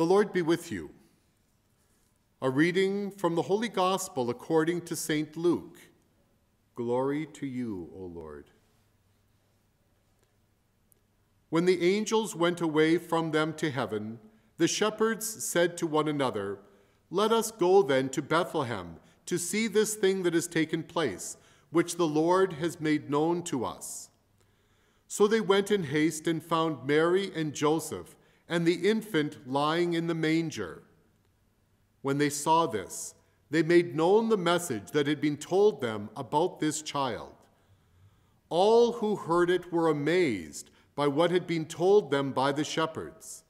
The Lord be with you. A reading from the Holy Gospel according to St. Luke. Glory to you, O Lord. When the angels went away from them to heaven, the shepherds said to one another, Let us go then to Bethlehem to see this thing that has taken place, which the Lord has made known to us. So they went in haste and found Mary and Joseph and the infant lying in the manger. When they saw this, they made known the message that had been told them about this child. All who heard it were amazed by what had been told them by the shepherds.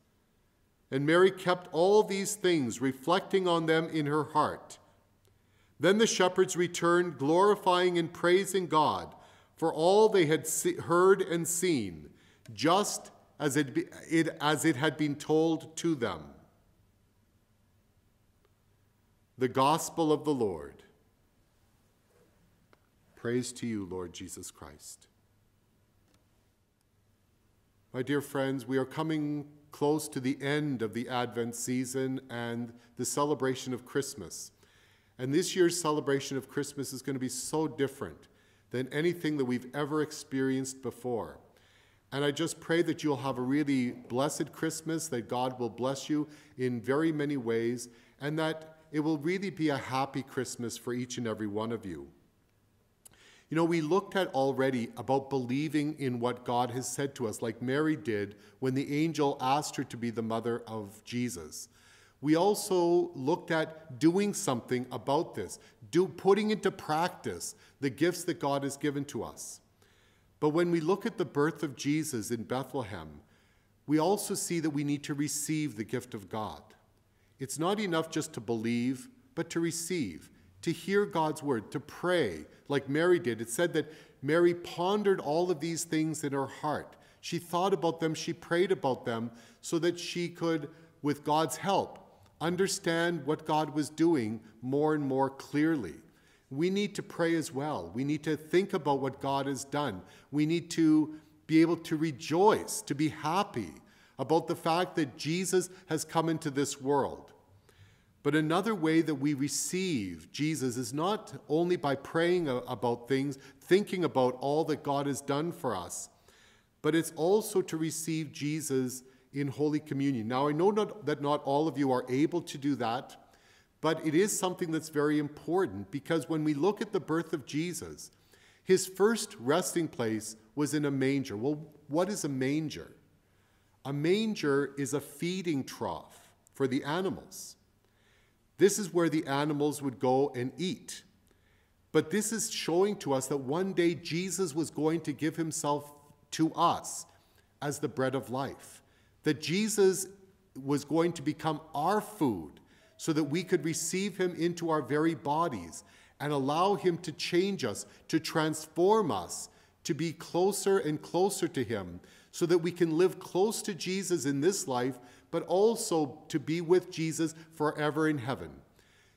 And Mary kept all these things, reflecting on them in her heart. Then the shepherds returned, glorifying and praising God for all they had heard and seen, just as it, it, as it had been told to them. The Gospel of the Lord. Praise to you, Lord Jesus Christ. My dear friends, we are coming close to the end of the Advent season and the celebration of Christmas. And this year's celebration of Christmas is going to be so different than anything that we've ever experienced before. And I just pray that you'll have a really blessed Christmas, that God will bless you in very many ways, and that it will really be a happy Christmas for each and every one of you. You know, we looked at already about believing in what God has said to us, like Mary did when the angel asked her to be the mother of Jesus. We also looked at doing something about this, do, putting into practice the gifts that God has given to us. But when we look at the birth of Jesus in Bethlehem, we also see that we need to receive the gift of God. It's not enough just to believe, but to receive, to hear God's word, to pray, like Mary did. It said that Mary pondered all of these things in her heart. She thought about them, she prayed about them, so that she could, with God's help, understand what God was doing more and more clearly we need to pray as well. We need to think about what God has done. We need to be able to rejoice, to be happy about the fact that Jesus has come into this world. But another way that we receive Jesus is not only by praying about things, thinking about all that God has done for us, but it's also to receive Jesus in Holy Communion. Now, I know not, that not all of you are able to do that. But it is something that's very important because when we look at the birth of Jesus, his first resting place was in a manger. Well, what is a manger? A manger is a feeding trough for the animals. This is where the animals would go and eat. But this is showing to us that one day Jesus was going to give himself to us as the bread of life, that Jesus was going to become our food so that we could receive him into our very bodies and allow him to change us, to transform us, to be closer and closer to him, so that we can live close to Jesus in this life, but also to be with Jesus forever in heaven.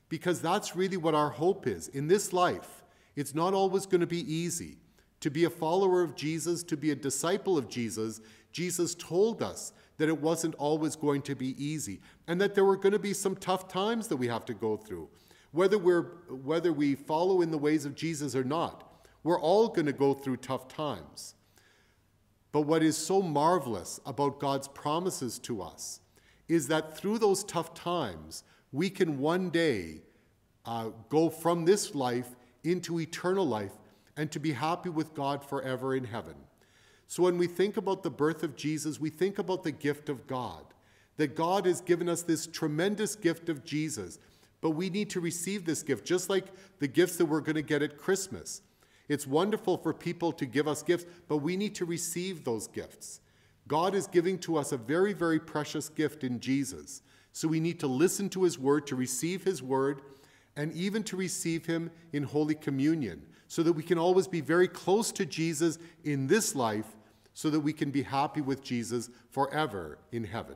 Because that's really what our hope is. In this life, it's not always going to be easy. To be a follower of Jesus, to be a disciple of Jesus, Jesus told us that it wasn't always going to be easy and that there were going to be some tough times that we have to go through. Whether, we're, whether we follow in the ways of Jesus or not, we're all going to go through tough times. But what is so marvelous about God's promises to us is that through those tough times, we can one day uh, go from this life into eternal life and to be happy with God forever in heaven. So when we think about the birth of Jesus, we think about the gift of God. That God has given us this tremendous gift of Jesus, but we need to receive this gift, just like the gifts that we're going to get at Christmas. It's wonderful for people to give us gifts, but we need to receive those gifts. God is giving to us a very, very precious gift in Jesus. So we need to listen to his word, to receive his word, and even to receive him in Holy Communion, so that we can always be very close to Jesus in this life so that we can be happy with Jesus forever in heaven.